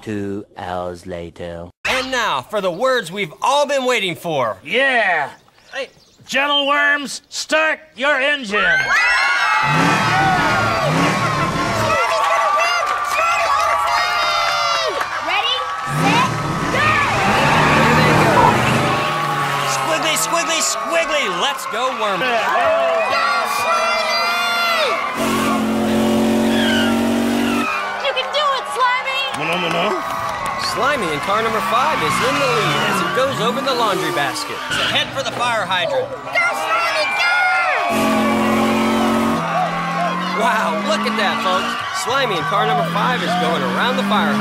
Two hours later. And now for the words we've all been waiting for. Yeah. Hey, gentle worms, start your engine. Ready, set, go! Squiggly, squiggly, squiggly. Let's go, worm. Slimy! Slimy in car number five is in the lead as it goes over the laundry basket. So head for the fire hydrant. Go, Slimy, go! Wow, look at that, folks. Slimy in car number five is going around the fire hydrant.